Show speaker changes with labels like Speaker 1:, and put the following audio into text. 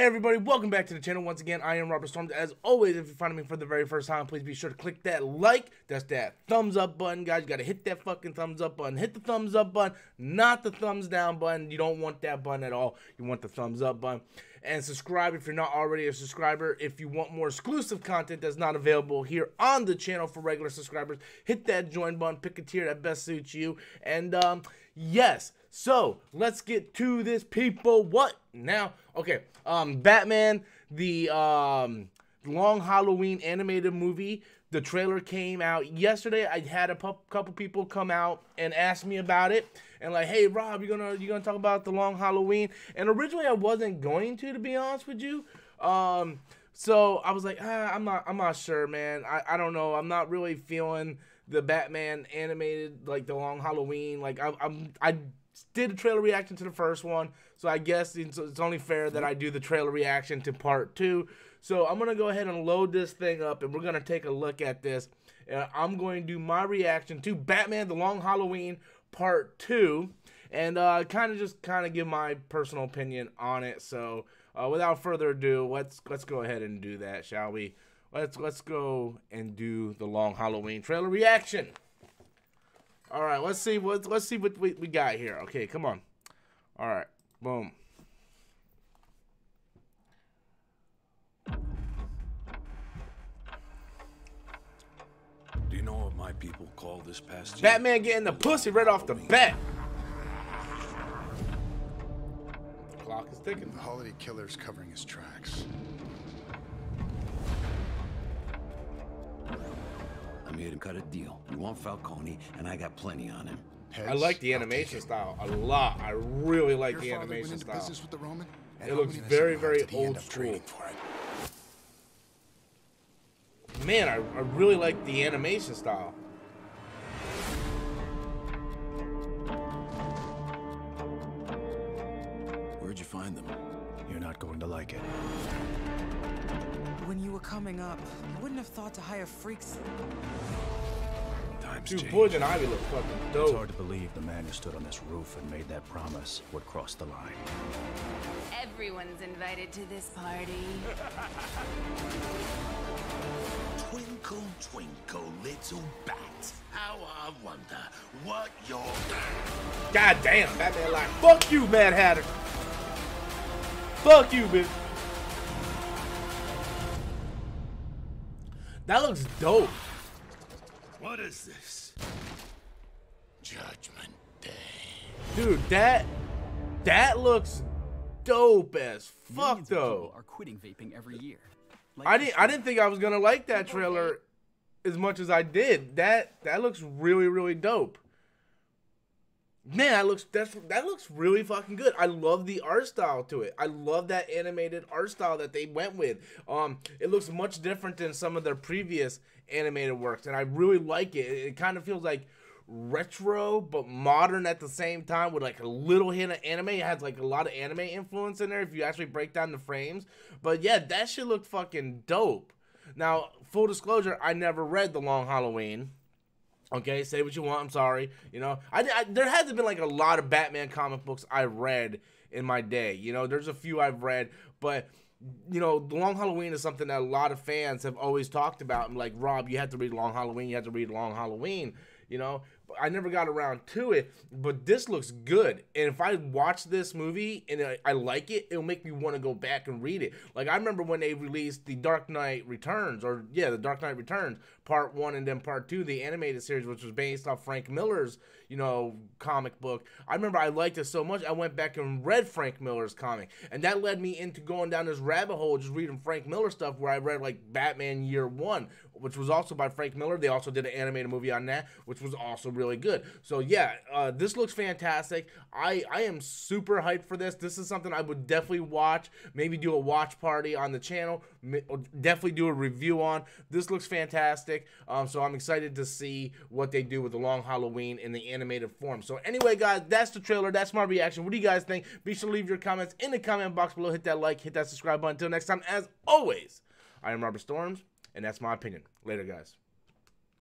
Speaker 1: Hey everybody, welcome back to the channel. Once again, I am Robert Storms. As always, if you're finding me for the very first time, please be sure to click that like, that's that thumbs up button, guys. You gotta hit that fucking thumbs up button. Hit the thumbs up button, not the thumbs down button. You don't want that button at all. You want the thumbs up button. And subscribe if you're not already a subscriber. If you want more exclusive content that's not available here on the channel for regular subscribers, hit that join button, pick a tier that best suits you. And um, yes, so let's get to this, people. What now? Okay, um, Batman, the um, long Halloween animated movie. The trailer came out yesterday. I had a couple people come out and ask me about it, and like, hey, Rob, you're gonna you gonna talk about the long Halloween? And originally, I wasn't going to, to be honest with you. Um, so I was like, ah, I'm not, I'm not sure, man. I, I don't know. I'm not really feeling the Batman animated, like the long Halloween. Like I, I'm, I did a trailer reaction to the first one, so I guess it's, it's only fair that I do the trailer reaction to part two. So I'm gonna go ahead and load this thing up, and we're gonna take a look at this. Uh, I'm going to do my reaction to Batman: The Long Halloween Part Two, and uh, kind of just kind of give my personal opinion on it. So uh, without further ado, let's let's go ahead and do that, shall we? Let's let's go and do the Long Halloween trailer reaction. All right, let's see what let's see what we, we got here. Okay, come on. All right, boom.
Speaker 2: Do you know what my people call this past year?
Speaker 1: Batman getting the pussy right off the bat. The clock is ticking.
Speaker 3: The holiday killer's covering his tracks.
Speaker 2: I made him cut a deal. You want Falcone, and I got plenty on him.
Speaker 1: Heads, I like the animation style a lot. I really like Your the animation style. The Roman, it looks very, very old school. Man, I, I really like the animation style.
Speaker 2: Where'd you find them?
Speaker 3: You're not going to like it.
Speaker 4: When you were coming up, I wouldn't have thought to hire freaks.
Speaker 1: Times Dude, and Ivy look fucking dope.
Speaker 3: It's hard to believe the man who stood on this roof and made that promise would cross the line.
Speaker 5: Everyone's invited to this party.
Speaker 6: twinkle, twinkle, little bat. How I wonder what you're...
Speaker 1: God damn, Batman like, fuck you, Mad Hatter. Fuck you, bitch. That looks dope.
Speaker 6: What is this? Judgment Day.
Speaker 1: Dude, that that looks dope as fuck
Speaker 7: Millions
Speaker 1: though.
Speaker 7: Are quitting vaping every year.
Speaker 1: Like I didn't I didn't think I was gonna like that trailer as much as I did. That that looks really really dope. Man, that looks that's, that looks really fucking good. I love the art style to it. I love that animated art style that they went with. Um, it looks much different than some of their previous animated works, and I really like it. It, it kind of feels like retro but modern at the same time with like a little hint of anime. It has like a lot of anime influence in there if you actually break down the frames. But yeah, that should look fucking dope. Now, full disclosure, I never read The Long Halloween. Okay, say what you want. I'm sorry. You know, I, I there hasn't been like a lot of Batman comic books I read in my day. You know, there's a few I've read, but you know, The Long Halloween is something that a lot of fans have always talked about. I'm like, Rob, you have to read Long Halloween. You have to read Long Halloween. You know, I never got around to it, but this looks good. And if I watch this movie and I, I like it, it'll make me want to go back and read it. Like I remember when they released The Dark Knight Returns, or yeah, The Dark Knight Returns, part one and then part two, the animated series, which was based off Frank Miller's, you know, comic book. I remember I liked it so much, I went back and read Frank Miller's comic. And that led me into going down this rabbit hole, just reading Frank Miller stuff, where I read like Batman Year One, which was also by Frank Miller. They also did an animated movie on that, which was also really good. So yeah, uh, this looks fantastic. I I am super hyped for this. This is something I would definitely watch. Maybe do a watch party on the channel. Definitely do a review on. This looks fantastic. Um, so I'm excited to see what they do with the Long Halloween in the animated form. So anyway, guys, that's the trailer. That's my reaction. What do you guys think? Be sure to leave your comments in the comment box below. Hit that like, hit that subscribe button. Until next time, as always, I am Robert Storms, and that's my opinion. Later, guys.